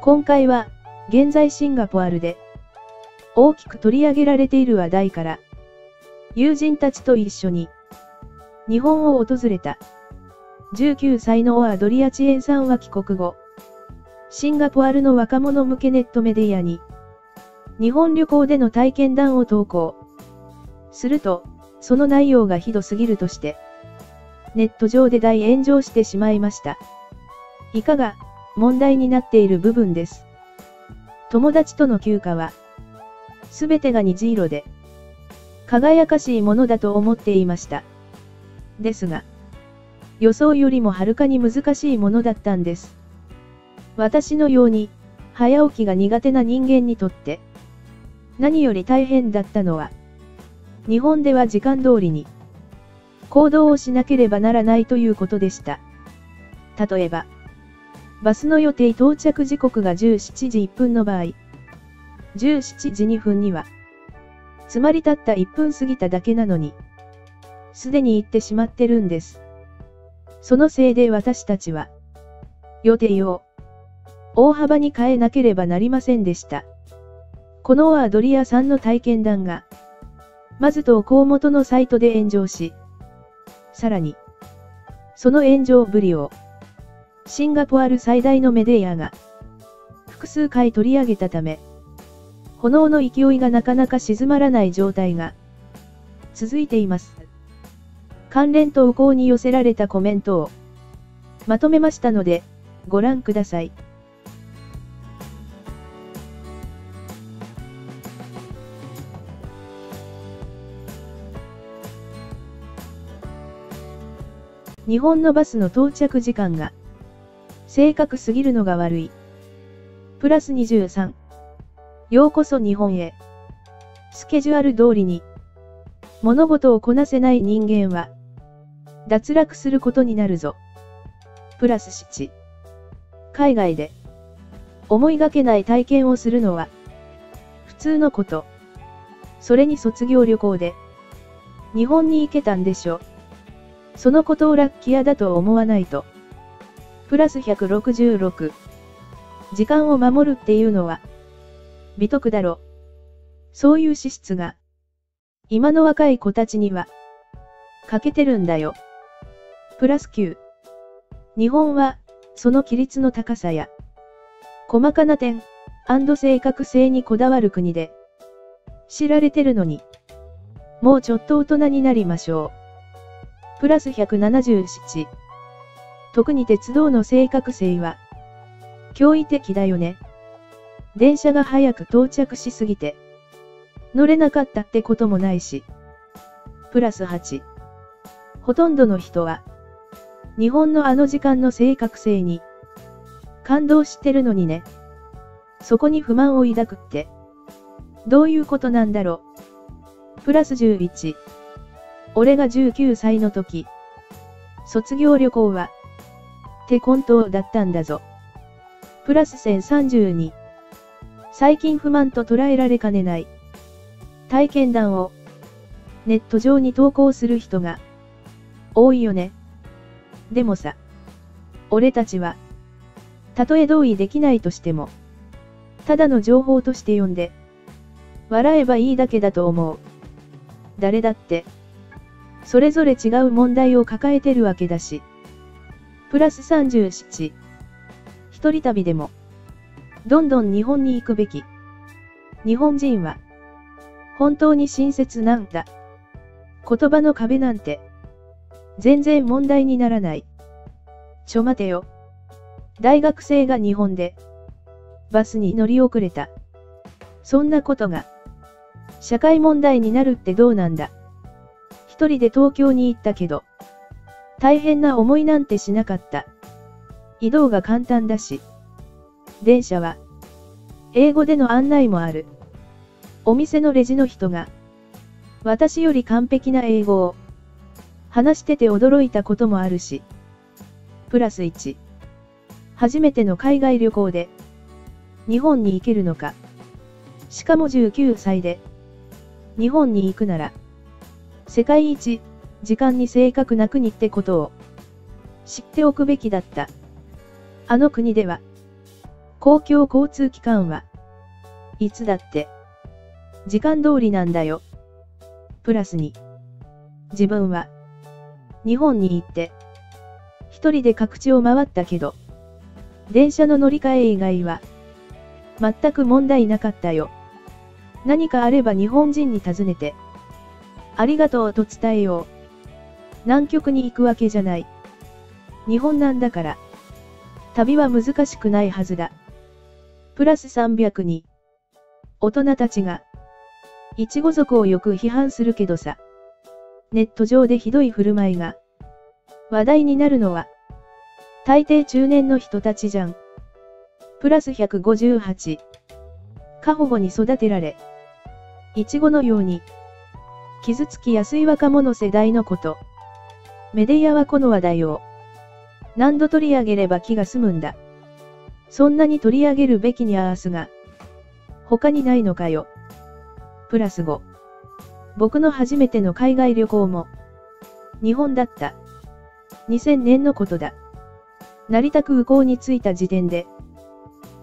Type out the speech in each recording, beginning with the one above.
今回は、現在シンガポールで、大きく取り上げられている話題から、友人たちと一緒に、日本を訪れた、19歳のアドリアチエンさんは帰国後、シンガポールの若者向けネットメディアに、日本旅行での体験談を投稿。すると、その内容がひどすぎるとして、ネット上で大炎上してしまいました。いかが、問題になっている部分です。友達との休暇は、すべてが虹色で、輝かしいものだと思っていました。ですが、予想よりもはるかに難しいものだったんです。私のように、早起きが苦手な人間にとって、何より大変だったのは、日本では時間通りに、行動をしなければならないということでした。例えば、バスの予定到着時刻が17時1分の場合、17時2分には、つまりたった1分過ぎただけなのに、すでに行ってしまってるんです。そのせいで私たちは、予定を、大幅に変えなければなりませんでした。このアドリアさんの体験談が、まず投稿元のサイトで炎上し、さらに、その炎上ぶりを、シンガポール最大のメディアが、複数回取り上げたため、炎の勢いがなかなか静まらない状態が、続いています。関連投稿に寄せられたコメントを、まとめましたので、ご覧ください。日本のバスの到着時間が、正確すぎるのが悪い。プラス23。ようこそ日本へ。スケジュール通りに、物事をこなせない人間は、脱落することになるぞ。プラス7。海外で、思いがけない体験をするのは、普通のこと。それに卒業旅行で、日本に行けたんでしょ。そのことをラッキアだと思わないと。プラス166。時間を守るっていうのは、美徳だろ。そういう資質が、今の若い子たちには、欠けてるんだよ。プラス9。日本は、その規律の高さや、細かな点、正確性にこだわる国で、知られてるのに、もうちょっと大人になりましょう。プラス177。特に鉄道の正確性は、驚異的だよね。電車が早く到着しすぎて、乗れなかったってこともないし。プラス8。ほとんどの人は、日本のあの時間の正確性に、感動してるのにね。そこに不満を抱くって、どういうことなんだろう。プラス11。俺が19歳の時、卒業旅行は、って本当だったんだぞ。プラス1032。最近不満と捉えられかねない。体験談を、ネット上に投稿する人が、多いよね。でもさ、俺たちは、たとえ同意できないとしても、ただの情報として読んで、笑えばいいだけだと思う。誰だって、それぞれ違う問題を抱えてるわけだし。プラス37。一人旅でも、どんどん日本に行くべき。日本人は、本当に親切なんだ。言葉の壁なんて、全然問題にならない。ちょ待てよ。大学生が日本で、バスに乗り遅れた。そんなことが、社会問題になるってどうなんだ。一人で東京に行ったけど、大変な思いなんてしなかった。移動が簡単だし、電車は、英語での案内もある。お店のレジの人が、私より完璧な英語を、話してて驚いたこともあるし、プラス1、初めての海外旅行で、日本に行けるのか。しかも19歳で、日本に行くなら、世界一、時間に正確な国ってことを、知っておくべきだった。あの国では、公共交通機関は、いつだって、時間通りなんだよ。プラスに、自分は、日本に行って、一人で各地を回ったけど、電車の乗り換え以外は、全く問題なかったよ。何かあれば日本人に尋ねて、ありがとうと伝えよう。南極に行くわけじゃない。日本なんだから。旅は難しくないはずだ。プラス300に。大人たちが、いちご族をよく批判するけどさ。ネット上でひどい振る舞いが、話題になるのは、大抵中年の人たちじゃん。プラス158。過保護に育てられ、いちごのように、傷つきやすい若者世代のこと。メディアはこの話題を、何度取り上げれば気が済むんだ。そんなに取り上げるべきにあーすが、他にないのかよ。プラス5。僕の初めての海外旅行も、日本だった。2000年のことだ。成田空港に着いた時点で、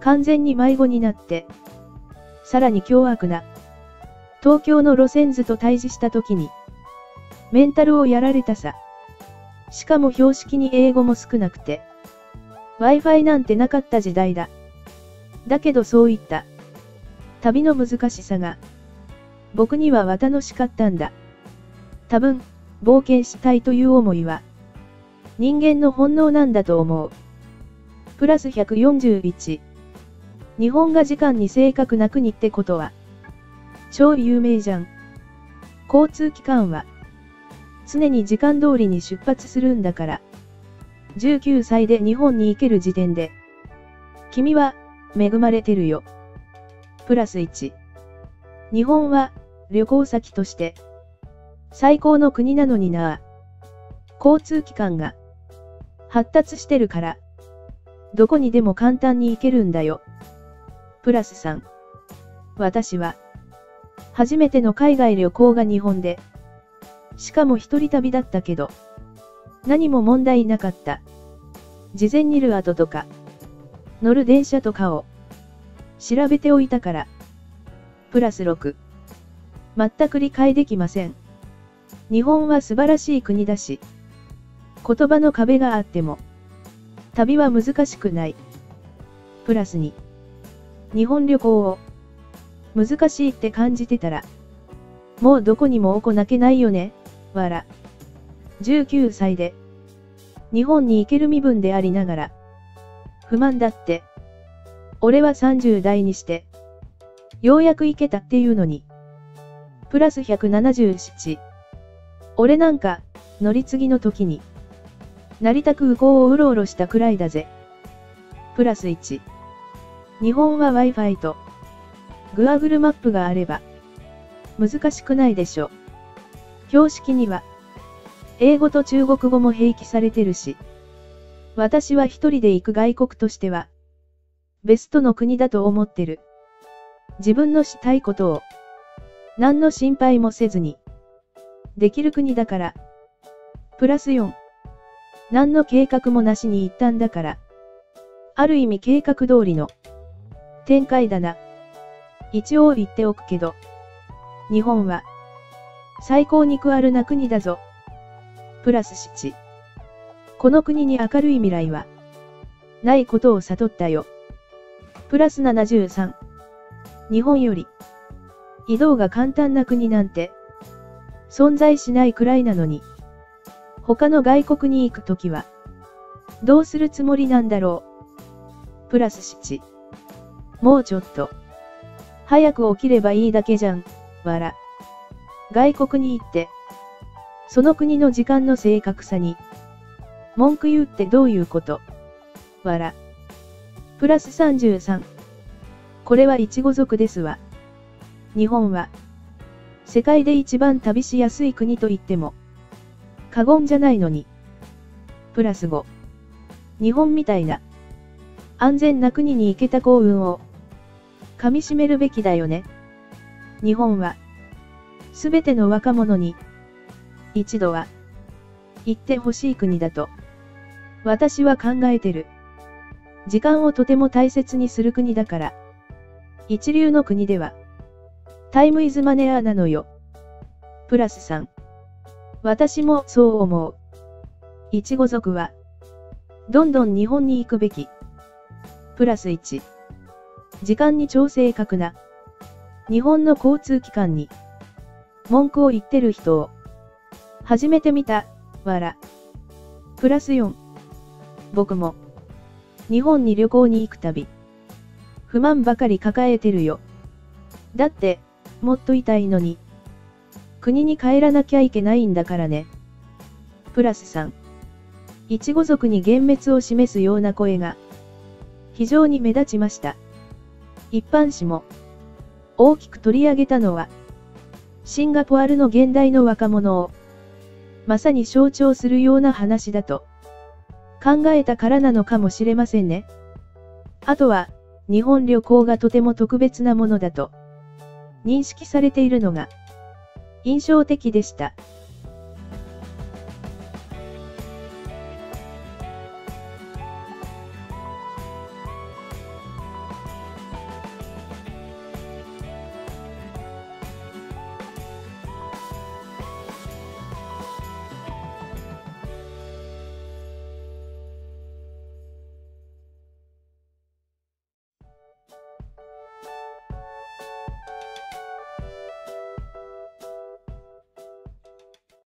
完全に迷子になって、さらに凶悪な、東京の路線図と対峙した時に、メンタルをやられたさ。しかも標識に英語も少なくて。Wi-Fi なんてなかった時代だ。だけどそういった、旅の難しさが、僕には楽しかったんだ。多分、冒険したいという思いは、人間の本能なんだと思う。プラス141。日本が時間に正確な国ってことは、超有名じゃん。交通機関は、常に時間通りに出発するんだから。19歳で日本に行ける時点で。君は、恵まれてるよ。プラス1。日本は、旅行先として、最高の国なのにな交通機関が、発達してるから、どこにでも簡単に行けるんだよ。プラス3。私は、初めての海外旅行が日本で、しかも一人旅だったけど、何も問題なかった。事前にルアトとか、乗る電車とかを、調べておいたから。プラス6。全く理解できません。日本は素晴らしい国だし、言葉の壁があっても、旅は難しくない。プラスに、日本旅行を、難しいって感じてたら、もうどこにも行なけないよね。わら。19歳で、日本に行ける身分でありながら、不満だって。俺は30代にして、ようやく行けたっていうのに。プラス177。俺なんか、乗り継ぎの時に、成田空港をうろうろしたくらいだぜ。プラス1。日本は Wi-Fi と、グアグルマップがあれば、難しくないでしょ。標識には、英語と中国語も併記されてるし、私は一人で行く外国としては、ベストの国だと思ってる。自分のしたいことを、何の心配もせずに、できる国だから、プラス4。何の計画もなしに行ったんだから、ある意味計画通りの展開だな。一応言っておくけど、日本は、最高肉あるな国だぞ。プラス7。この国に明るい未来は、ないことを悟ったよ。プラス73。日本より、移動が簡単な国なんて、存在しないくらいなのに、他の外国に行くときは、どうするつもりなんだろう。プラス7。もうちょっと。早く起きればいいだけじゃん、わら。外国に行って、その国の時間の正確さに、文句言うってどういうこと？わら。プラス33。これはイチゴ族ですわ。日本は、世界で一番旅しやすい国と言っても、過言じゃないのに。プラス5。日本みたいな、安全な国に行けた幸運を、噛み締めるべきだよね。日本は、すべての若者に、一度は、行ってほしい国だと、私は考えてる。時間をとても大切にする国だから。一流の国では、タイムイズマネアなのよ。プラス3。私もそう思う。いちご族は、どんどん日本に行くべき。プラス1。時間に超正確な。日本の交通機関に、文句を言ってる人を、初めて見た、わら。プラス4。僕も、日本に旅行に行くたび、不満ばかり抱えてるよ。だって、もっと痛いのに。国に帰らなきゃいけないんだからね。プラス3。いちご族に幻滅を示すような声が、非常に目立ちました。一般紙も、大きく取り上げたのは、シンガポールの現代の若者を、まさに象徴するような話だと、考えたからなのかもしれませんね。あとは、日本旅行がとても特別なものだと、認識されているのが、印象的でした。